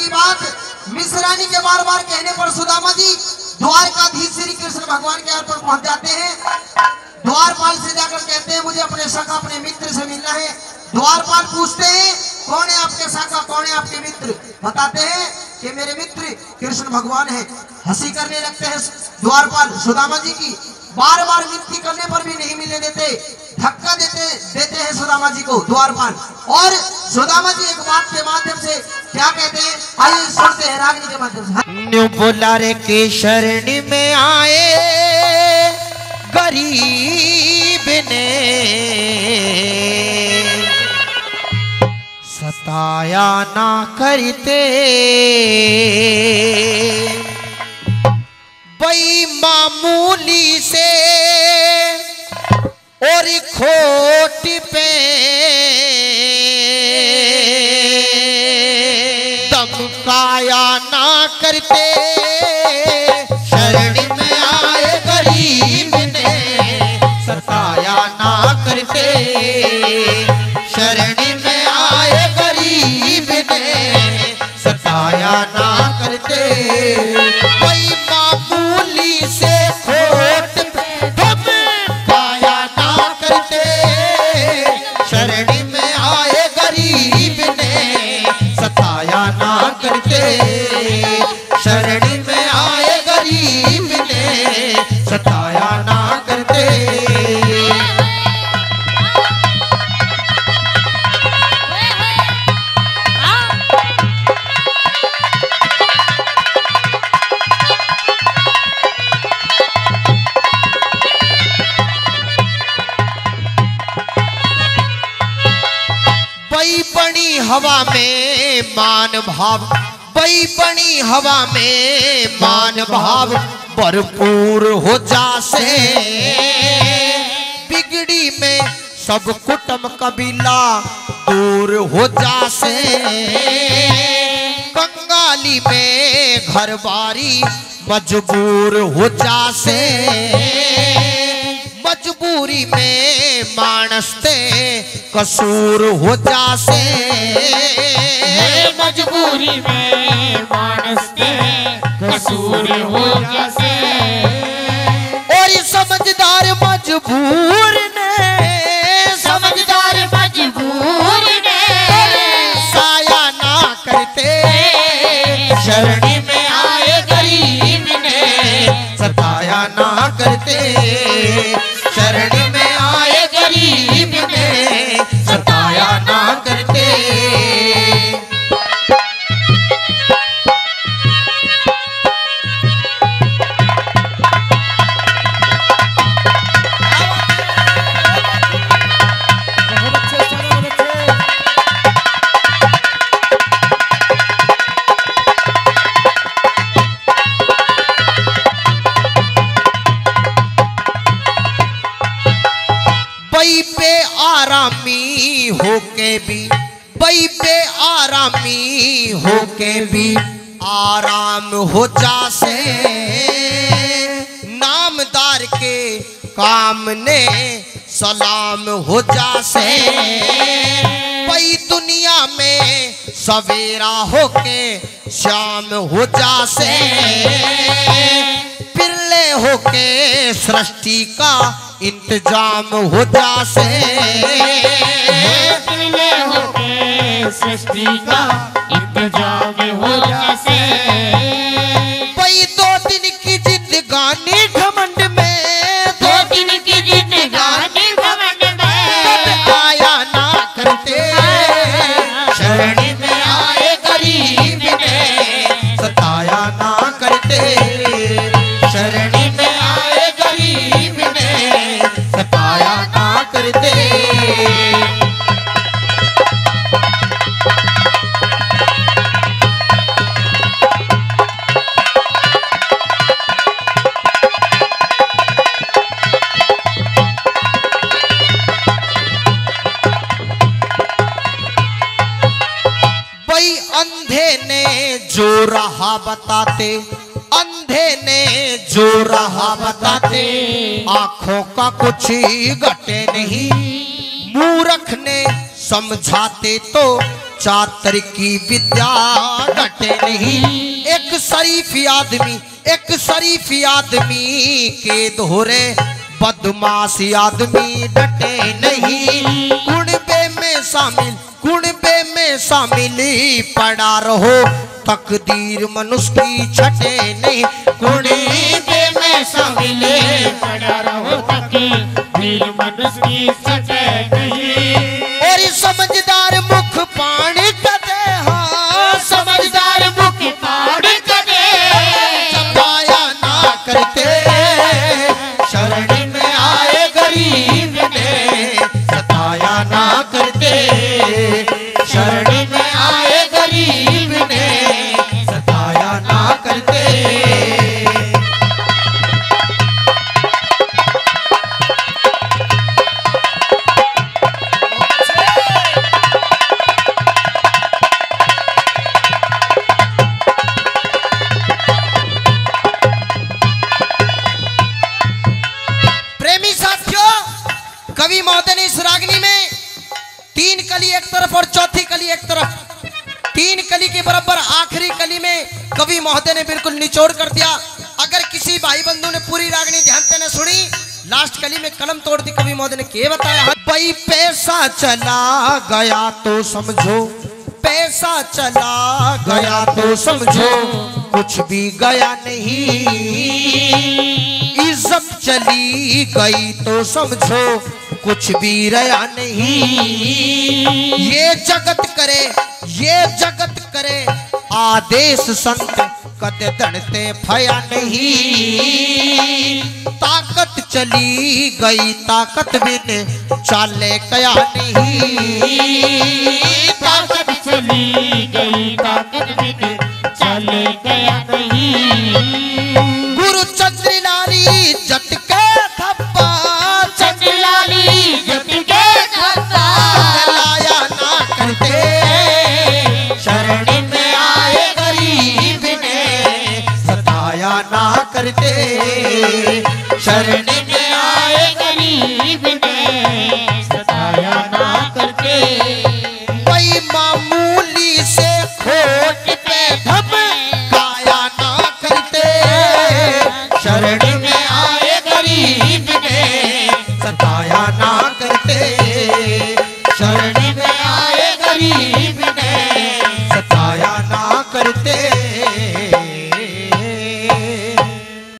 की बात मिश्रानी के बार बार कहने पर सुदामा जी द्वारकाधीश श्री कृष्ण भगवान के पर पहुँच जाते हैं। द्वारपाल से जाकर कहते हैं, मुझे अपने सखा, अपने मित्र से मिलना है। द्वारपाल पूछते हैं, कौन है आपके सखा, कौन है आपके मित्र? बताते हैं कि मेरे मित्र कृष्ण भगवान है। हँसी करने लगते हैं द्वारपाल सुदामा जी की। बार बार विनती करने पर भी नहीं मिलने देते। धक्का देते देते हैं सुदामा जी को द्वारपाल। और सुदामा जी एक बात के माध्यम से क्या कहते हैं रागनी के न्यू बुलारे के शरण में आए, गरीब ने सताया ना करते। बई मामूली से और खोट पे दमकाया ना करते। बई बनी हवा में मान भाव, बई बनी हवा में मान भाव, भरपूर हो जासे। बिगड़ी में सब कुटुम कबीला दूर हो जासे। कंगाली में घर बारी मजबूर हो जासे। मजबूरी में मानस ते कसूर हो जासे। मजबूरी में मानस ते कसूर हो जासे। और समझदार मजबूर आरामी होके भी बई पे आरामी होके भी आराम हो जा से नामदार के काम ने सलाम हो जा से बई दुनिया में सवेरा होके शाम हो जा से पिरले होके सृष्टि का इंतज़ाम हो जासे। मिले सृष्टि का इंतज़ाम हो भाई दो दिन की जिंदगानी घमंड में। दो दिन की जिंदगानी घमंड में। आया ना करते। शरण में आए गरीब ने सताया ना करते। शरण में आए गरीब ने सताया ना करते। बताते, अंधे ने जो रहा बताते, आँखों का कुछ घटे नहीं। मूर्ख ने समझाते तो चातर की विद्या घटे नहीं। एक शरीफ आदमी, एक शरीफ आदमी के दोहरे, बदमाश आदमी डटे नहीं। कुणबे में शामिल, कुणबे में मिली पड़ा रहो। तकदीर मनुष्य की छटे नहीं। कुणबे में शामिल पड़ा रहो। तकदीर मनुष्य की सटे कवि महोदय ने इस रागनी में तीन कली एक तरफ़ और चौथी कली एक तरफ़। तीन कली के बराबर आखिरी कली में कवि महोदय ने बिल्कुल निचोड़ कर दिया। अगर किसी भाई बंधु ने पूरी रागनी ध्यान से न सुनी, लास्ट कली में कलम तोड़ दी कवि महोदय ने, के बताया? भाई, पैसा चला गया तो समझो। पैसा चला गया तो समझो। कुछ भी गया नहीं। चली गई तो समझो कुछ भी रहा नहीं। ये जगत करे, ये जगत करे, आदेश संत कद दड़ते फया नहीं। ताकत चली गई, ताकत बिन चाले कया नहीं। ताकत चली गई, ताकत बिन चले शरण